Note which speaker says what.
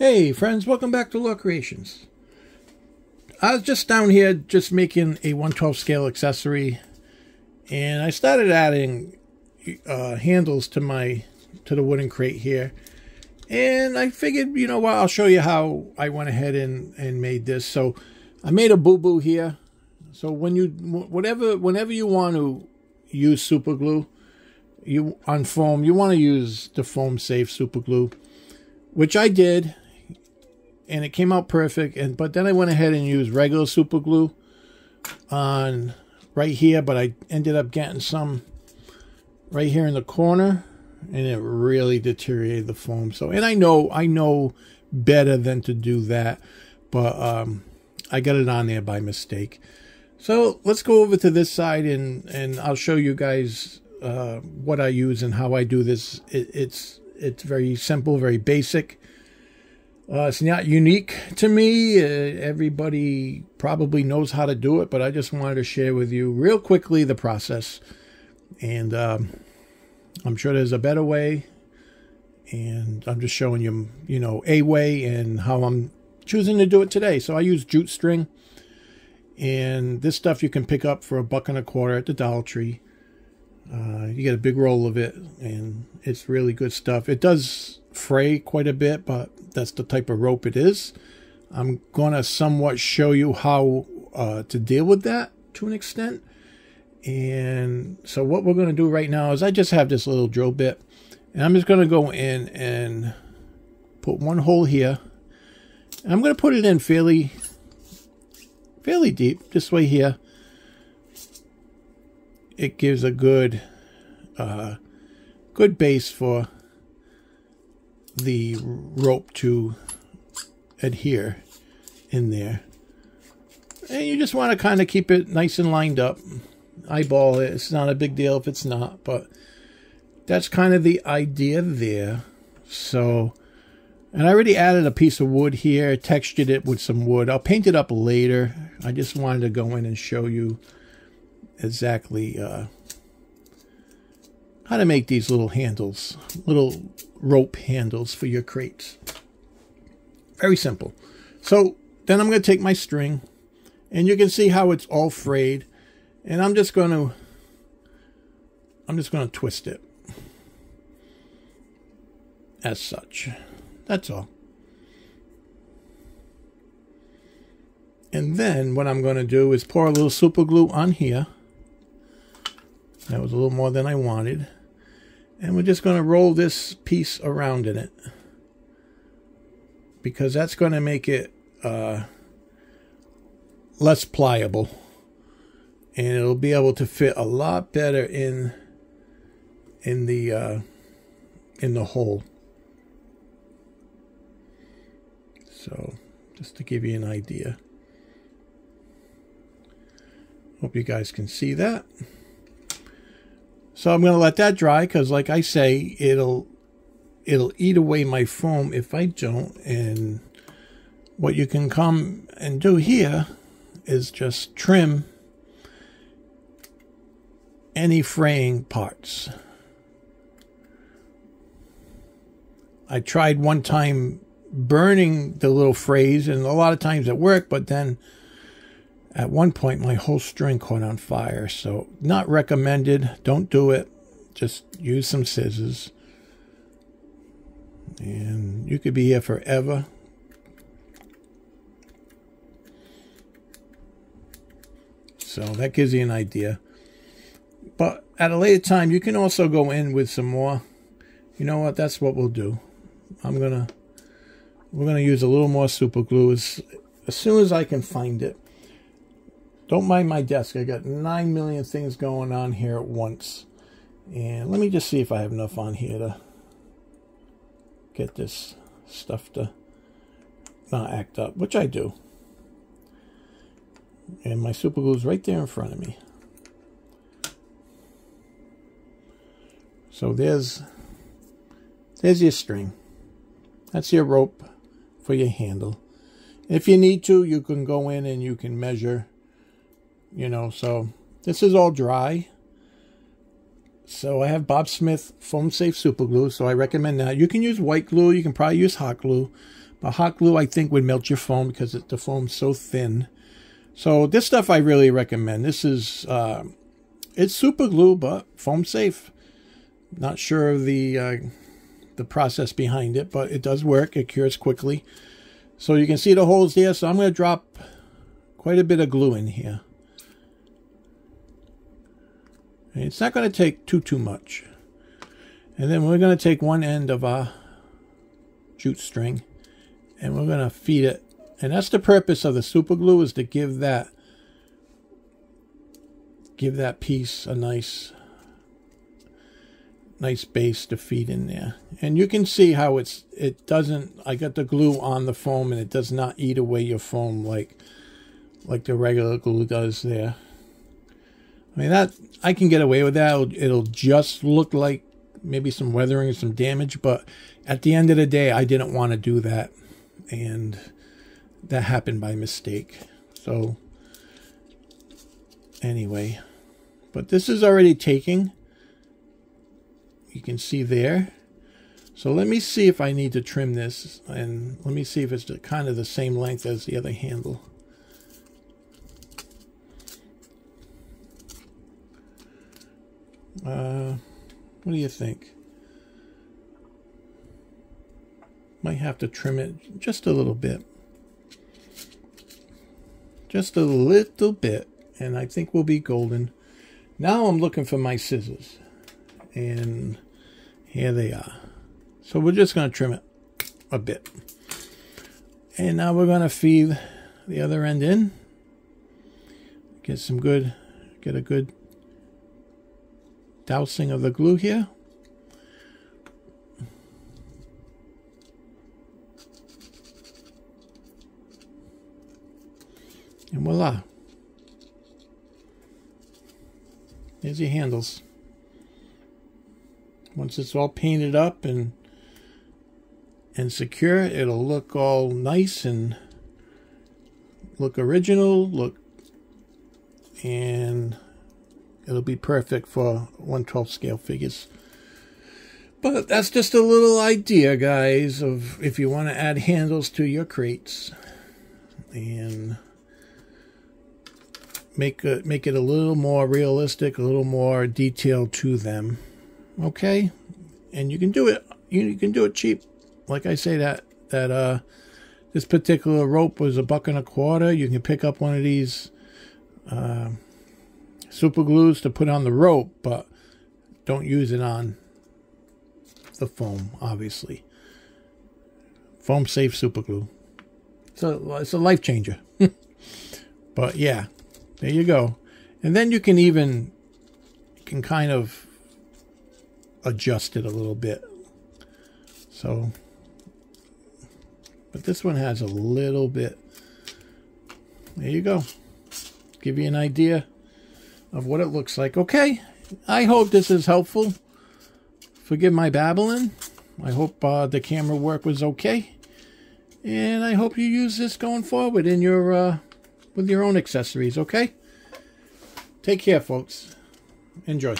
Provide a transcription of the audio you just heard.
Speaker 1: Hey friends, welcome back to Law Creations. I was just down here just making a 112 scale accessory and I started adding uh, handles to my to the wooden crate here and I figured you know what I'll show you how I went ahead and, and made this. So I made a boo-boo here. So when you whatever whenever you want to use super glue you on foam you want to use the foam safe super glue which I did and it came out perfect. And but then I went ahead and used regular super glue on right here, but I ended up getting some right here in the corner, and it really deteriorated the foam. So, and I know I know better than to do that, but um, I got it on there by mistake. So let's go over to this side and and I'll show you guys uh, what I use and how I do this. It, it's it's very simple, very basic. Uh, it's not unique to me. Uh, everybody probably knows how to do it, but I just wanted to share with you real quickly the process. And um, I'm sure there's a better way. And I'm just showing you, you know, a way and how I'm choosing to do it today. So I use jute string. And this stuff you can pick up for a buck and a quarter at the Dollar Tree. Uh, you get a big roll of it, and it's really good stuff. It does fray quite a bit, but that's the type of rope it is. I'm going to somewhat show you how uh, to deal with that to an extent. And so what we're going to do right now is I just have this little drill bit. And I'm just going to go in and put one hole here. And I'm going to put it in fairly, fairly deep, this way here. It gives a good, uh, good base for the rope to adhere in there. And you just want to kind of keep it nice and lined up. Eyeball it. It's not a big deal if it's not, but that's kind of the idea there. So, and I already added a piece of wood here, textured it with some wood. I'll paint it up later. I just wanted to go in and show you exactly uh, how to make these little handles, little rope handles for your crates. Very simple. So then I'm going to take my string and you can see how it's all frayed and I'm just going to I'm just going to twist it as such. That's all. And then what I'm going to do is pour a little super glue on here. That was a little more than I wanted. And we're just going to roll this piece around in it. Because that's going to make it uh, less pliable. And it'll be able to fit a lot better in in the uh, in the hole. So just to give you an idea. Hope you guys can see that. So I'm going to let that dry because like I say, it'll it'll eat away my foam if I don't. And what you can come and do here is just trim any fraying parts. I tried one time burning the little frays and a lot of times it worked, but then at one point, my whole string caught on fire, so not recommended. Don't do it. Just use some scissors. And you could be here forever. So that gives you an idea. But at a later time, you can also go in with some more. You know what? That's what we'll do. I'm going to, we're going to use a little more super glue as, as soon as I can find it. Don't mind my desk. I got 9 million things going on here at once. And let me just see if I have enough on here to get this stuff to not act up, which I do. And my super glue is right there in front of me. So there's there's your string. That's your rope for your handle. If you need to, you can go in and you can measure you know, so this is all dry. So I have Bob Smith foam safe super glue, so I recommend that. You can use white glue, you can probably use hot glue, But hot glue, I think, would melt your foam because it, the foam's so thin. So this stuff I really recommend. This is, uh, it's super glue, but foam safe. Not sure of the, uh, the process behind it, but it does work. It cures quickly. So you can see the holes there. So I'm going to drop quite a bit of glue in here. And it's not going to take too, too much. And then we're going to take one end of our jute string and we're going to feed it. And that's the purpose of the super glue is to give that give that piece a nice nice base to feed in there. And you can see how it's it doesn't I got the glue on the foam and it does not eat away your foam like like the regular glue does there. I mean that I can get away with that. It'll, it'll just look like maybe some weathering, and some damage, but at the end of the day, I didn't want to do that, and that happened by mistake. So anyway, but this is already taking. You can see there. So let me see if I need to trim this, and let me see if it's kind of the same length as the other handle. Uh, what do you think? Might have to trim it just a little bit. Just a little bit. And I think we'll be golden. Now I'm looking for my scissors. And here they are. So we're just going to trim it a bit. And now we're going to feed the other end in. Get some good, get a good dousing of the glue here. And voila. There's your handles. Once it's all painted up and and secure, it'll look all nice and look original, look and it'll be perfect for 112 scale figures. But that's just a little idea, guys, of if you want to add handles to your crates and make it, make it a little more realistic, a little more detailed to them. Okay? And you can do it you, you can do it cheap. Like I say that that uh this particular rope was a buck and a quarter. You can pick up one of these uh, super glues to put on the rope, but don't use it on the foam, obviously. Foam safe super glue. So it's a life changer. but yeah, there you go. And then you can even you can kind of adjust it a little bit. So but this one has a little bit. There you go. Give you an idea of what it looks like. Okay, I hope this is helpful. Forgive my babbling. I hope uh, the camera work was okay. And I hope you use this going forward in your uh, with your own accessories, okay? Take care, folks. Enjoy.